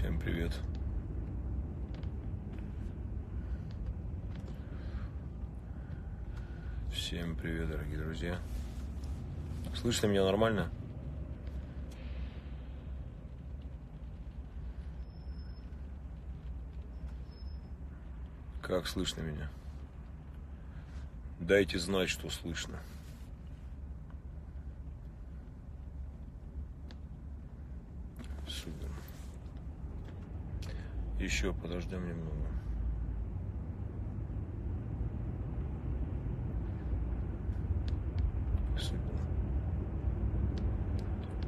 Всем привет. Всем привет, дорогие друзья. Слышно меня нормально? Как слышно меня? Дайте знать, что слышно. Супер. Еще подождем немного.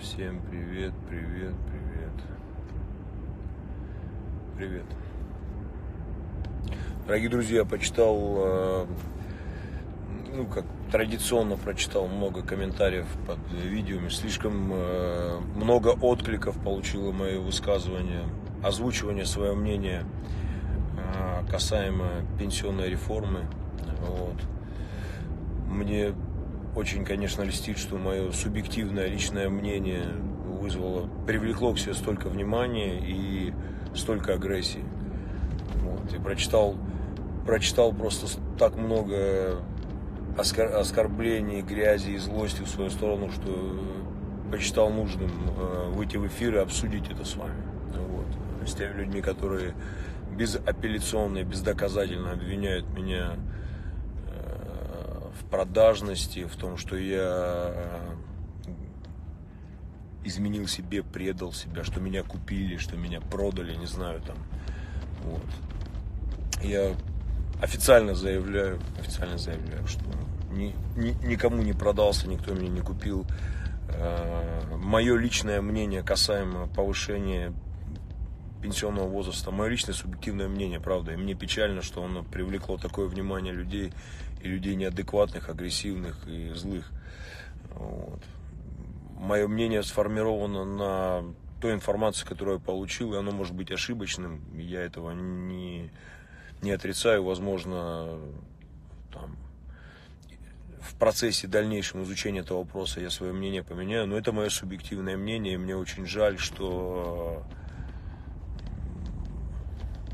Всем привет, привет, привет. Привет. Дорогие друзья, почитал, э, ну, как традиционно прочитал много комментариев под видео. Слишком э, много откликов получило мое высказывание, озвучивание своего мнения э, касаемо пенсионной реформы. Вот. Мне очень, конечно, льстит, что мое субъективное личное мнение вызвало, привлекло к себе столько внимания и столько агрессии. Вот. И прочитал, прочитал просто так много оскор, оскорблений, грязи и злости в свою сторону, что посчитал нужным э, выйти в эфир и обсудить это с вами. Вот. С теми людьми, которые безапелляционно и бездоказательно обвиняют меня э, в продажности, в том, что я изменил себе, предал себя, что меня купили, что меня продали, не знаю там. Вот. Я официально заявляю, официально заявляю, что ни, ни, никому не продался, никто меня не купил. Э, мое личное мнение касаемо повышения пенсионного возраста, мое личное субъективное мнение, правда, и мне печально, что оно привлекло такое внимание людей, и людей неадекватных, агрессивных и злых. Вот. Мое мнение сформировано на той информации, которую я получил, и оно может быть ошибочным, я этого не, не отрицаю, возможно, там, в процессе дальнейшего изучения этого вопроса я свое мнение поменяю, но это мое субъективное мнение, и мне очень жаль, что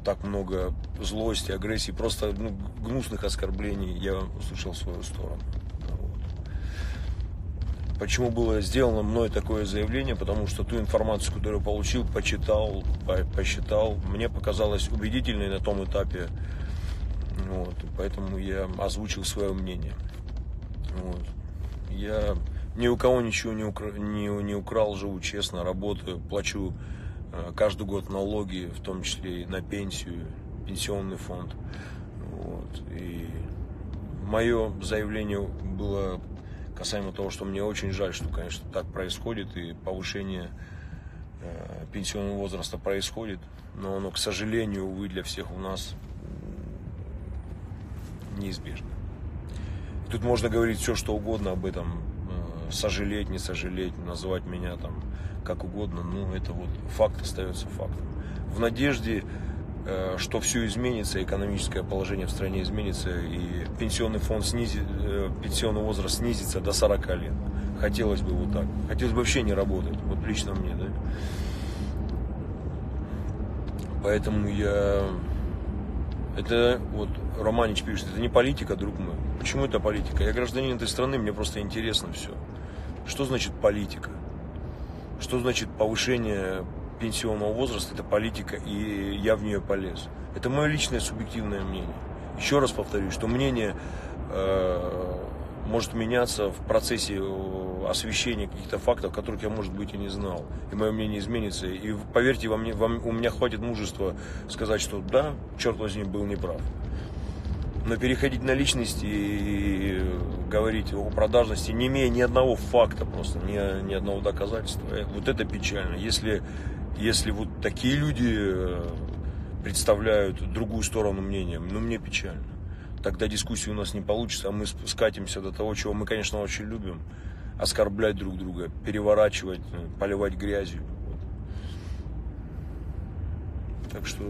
так много злости, агрессии, просто ну, гнусных оскорблений я услышал в свою сторону. Почему было сделано мной такое заявление? Потому что ту информацию, которую я получил, почитал, посчитал, мне показалось убедительной на том этапе. Вот, поэтому я озвучил свое мнение. Вот. Я ни у кого ничего не, укра... не, не украл, живу честно, работаю, плачу каждый год налоги, в том числе и на пенсию, пенсионный фонд. Вот. И мое заявление было касаемо того, что мне очень жаль, что, конечно, так происходит, и повышение э, пенсионного возраста происходит, но оно, к сожалению, увы, для всех у нас неизбежно. Тут можно говорить все, что угодно об этом, э, сожалеть, не сожалеть, называть меня там как угодно, но это вот факт остается фактом. В надежде, э, что все изменится, экономическое положение в стране изменится, и пенсионный фонд снизит, э, пенсионный возраст снизится до 40 лет. Хотелось бы вот так. Хотелось бы вообще не работать, вот лично мне, да. Поэтому я это вот Романич пишет, это не политика, друг мой. Почему это политика? Я гражданин этой страны, мне просто интересно все. Что значит политика? Что значит повышение пенсионного возраста? Это политика, и я в нее полез. Это мое личное субъективное мнение. Еще раз повторюсь, что мнение э, может меняться в процессе освещения каких-то фактов, которых я, может быть, и не знал. И мое мнение изменится. И поверьте, во мне, во, у меня хватит мужества сказать, что да, черт возьми, был неправ. Но переходить на личности и говорить о продажности, не имея ни одного факта просто, ни, ни одного доказательства, вот это печально. Если, если вот такие люди э, представляют другую сторону мнения, ну мне печально. Тогда дискуссии у нас не получится, а мы скатимся до того, чего мы, конечно, очень любим. Оскорблять друг друга, переворачивать, э, поливать грязью. Так что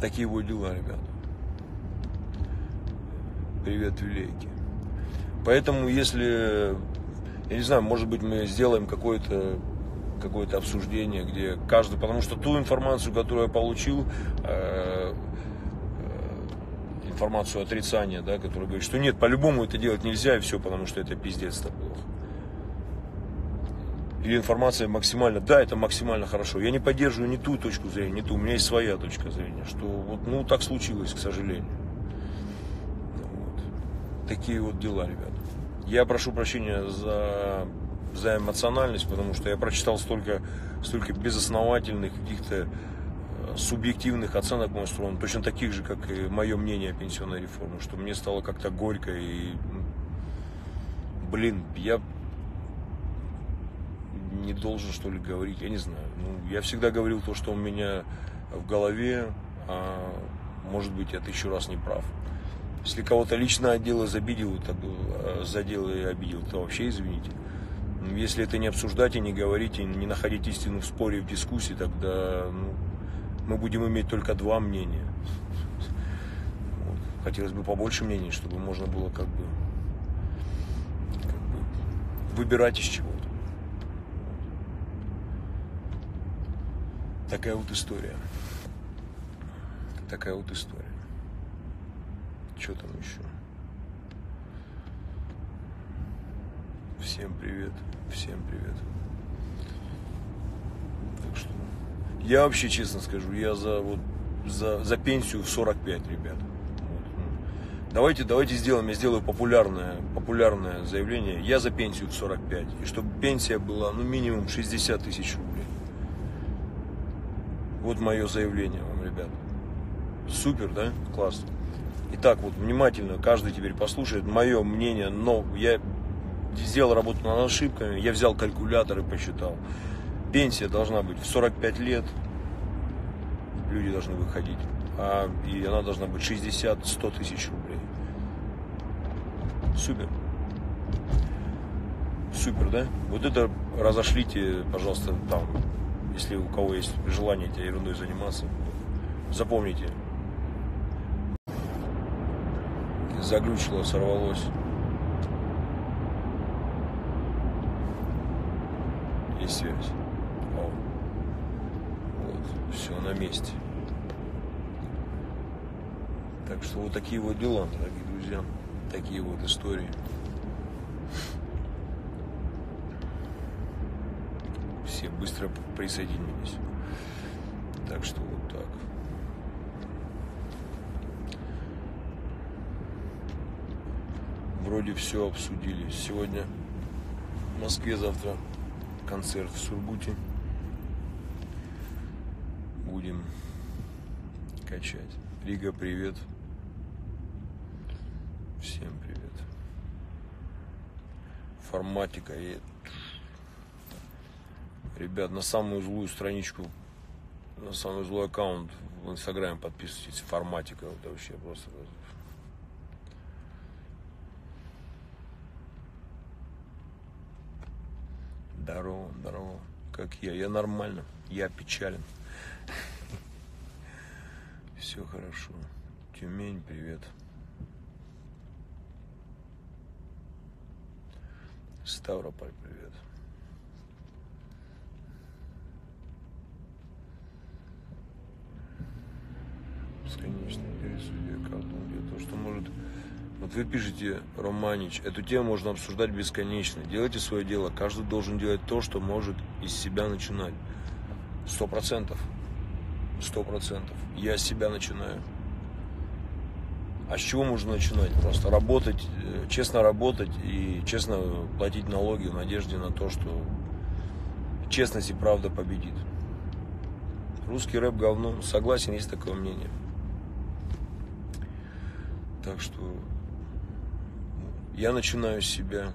такие вот дела, ребята. Привет, Вилейки. Поэтому, если, я не знаю, может быть, мы сделаем какое-то какое-то обсуждение, где каждый, потому что ту информацию, которую я получил, э, э, информацию отрицания, да, которая говорит, что нет, по-любому это делать нельзя, и все, потому что это пиздец, это плохо. Или информация максимально, да, это максимально хорошо. Я не поддерживаю ни ту точку зрения, ни ту. У меня есть своя точка зрения, что вот, ну, так случилось, к сожалению. Вот. Такие вот дела, ребята. Я прошу прощения за за эмоциональность, потому что я прочитал столько, столько безосновательных каких-то э, субъективных оценок в мою сторону, точно таких же, как и мое мнение о пенсионной реформе, что мне стало как-то горько и, блин, я не должен, что ли, говорить, я не знаю. Ну, я всегда говорил то, что у меня в голове, а может быть, я тысячу раз не прав. Если кого-то лично отдел и забидел, так, э, задел и обидел, то вообще извините. Если это не обсуждать и не говорить, и не находить истину в споре, в дискуссии, тогда ну, мы будем иметь только два мнения. Вот. Хотелось бы побольше мнений, чтобы можно было как бы, как бы выбирать из чего-то. Такая вот история. Такая вот история. Что там еще? Всем привет. Всем привет. Так что я вообще честно скажу, я за вот за, за пенсию в 45, ребят. Вот. Ну. Давайте, давайте сделаем, я сделаю популярное, популярное заявление. Я за пенсию в 45. И чтобы пенсия была, ну, минимум 60 тысяч рублей. Вот мое заявление вам, ребят. Супер, да? Класс. Итак, вот внимательно, каждый теперь послушает мое мнение, но я сделал работу над ошибками, я взял калькулятор и посчитал. Пенсия должна быть в 45 лет, люди должны выходить, а, и она должна быть 60-100 тысяч рублей. Супер. Супер, да? Вот это разошлите, пожалуйста, там, если у кого есть желание этой ерундой заниматься. Запомните. Заглючило, сорвалось. есть связь. О. Вот, все на месте. Так что вот такие вот дела, дорогие друзья. Такие вот истории. Все быстро присоединились. Так что вот так. Вроде все обсудили. Сегодня в Москве, завтра концерт в Сургуте. Будем качать. Рига, привет. Всем привет. Форматика. И... Ребят, на самую злую страничку, на самый злой аккаунт в Инстаграме подписывайтесь. Форматика. Это вообще просто Здорово, здорово. Как я? Я нормально. Я печален. Все хорошо. Тюмень, привет. Ставрополь, привет. Бесконечный пересудие, колдунья. То, что может вот вы пишете, Романич, эту тему можно обсуждать бесконечно. Делайте свое дело. Каждый должен делать то, что может из себя начинать. Сто процентов. Сто процентов. Я с себя начинаю. А с чего можно начинать? Просто работать, э, честно работать и честно платить налоги в надежде на то, что честность и правда победит. Русский рэп говно. Согласен, есть такое мнение. Так что я начинаю с себя.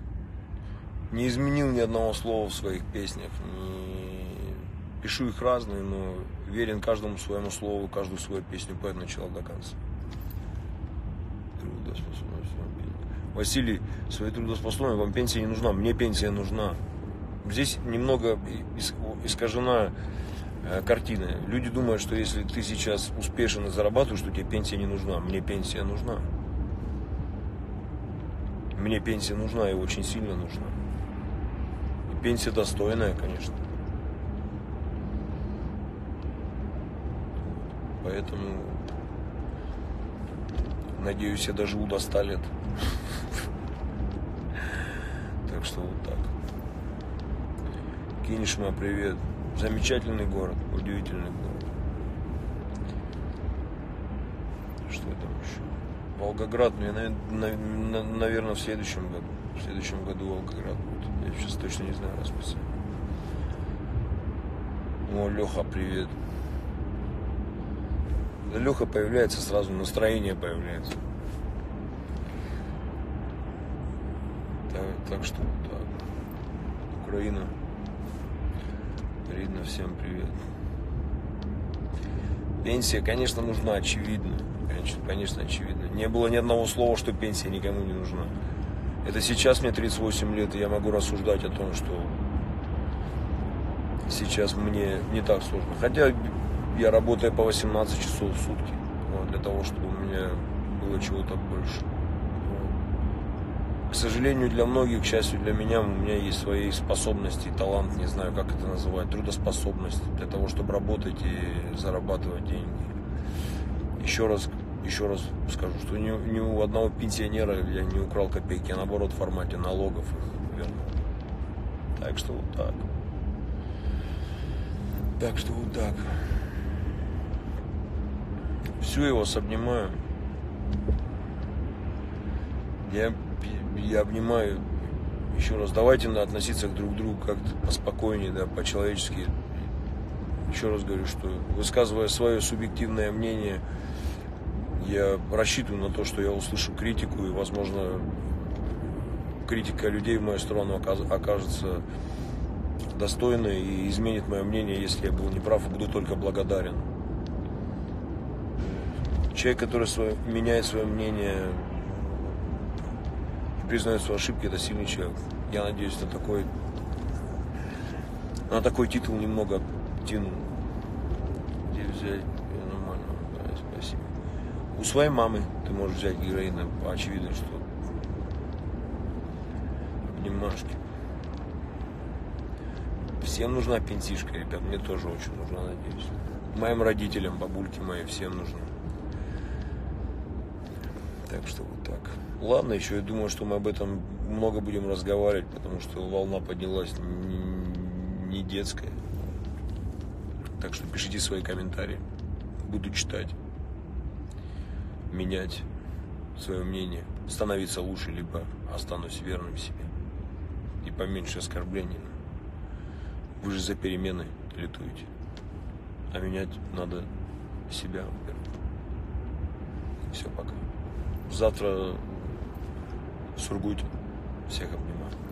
Не изменил ни одного слова в своих песнях. Не... Пишу их разные, но верен каждому своему слову, каждую свою песню поэт начала до конца. Василий, своей трудоспособной вам пенсия не нужна, мне пенсия нужна. Здесь немного искажена э, картина. Люди думают, что если ты сейчас успешен и зарабатываешь, что тебе пенсия не нужна. Мне пенсия нужна. Мне пенсия нужна и очень сильно нужна. И пенсия достойная, конечно. Поэтому надеюсь, я доживу до 100 лет. Так что вот так. Кинешма, привет. Замечательный город, удивительный город. Что там еще? Волгоград, ну, я, наверное, в следующем году. В следующем году Волгоград будет. Я сейчас точно не знаю расписание. О, Леха, привет. Леха появляется, сразу настроение появляется. Так, так что так. Украина. Ридно, всем привет. Пенсия, конечно, нужна, очевидно. Конечно, очевидно. Не было ни одного слова, что пенсия никому не нужна. Это сейчас мне 38 лет, и я могу рассуждать о том, что сейчас мне не так сложно. Хотя я работаю по 18 часов в сутки, вот, для того, чтобы у меня было чего-то больше. К сожалению, для многих, к счастью для меня, у меня есть свои способности, талант, не знаю, как это называть, трудоспособность для того, чтобы работать и зарабатывать деньги. Еще раз, еще раз скажу, что ни, ни у одного пенсионера я не украл копейки, а наоборот в формате налогов их вернул. Так что вот так. Так что вот так. Всю его обнимаю. Я, я обнимаю еще раз. Давайте относиться к друг другу как-то поспокойнее, да, по-человечески. Еще раз говорю, что высказывая свое субъективное мнение, я рассчитываю на то, что я услышу критику и, возможно, критика людей в мою сторону окажется достойной и изменит мое мнение, если я был неправ, буду только благодарен. Человек, который свое, меняет свое мнение признает свои ошибки, это сильный человек. Я надеюсь, на такой, на такой титул немного тяну. Где взять? У своей мамы ты можешь взять героина, очевидно, что обнимашки. Всем нужна пенсишка, ребят, мне тоже очень нужна, надеюсь. Моим родителям, бабульке моей, всем нужна. Так что вот так. Ладно, еще я думаю, что мы об этом много будем разговаривать, потому что волна поднялась не детская. Так что пишите свои комментарии. Буду читать. Менять свое мнение. Становиться лучше, либо останусь верным себе. И поменьше оскорблений. Вы же за перемены летуете. А менять надо себя. Все, пока. Завтра в. Всех обнимаю.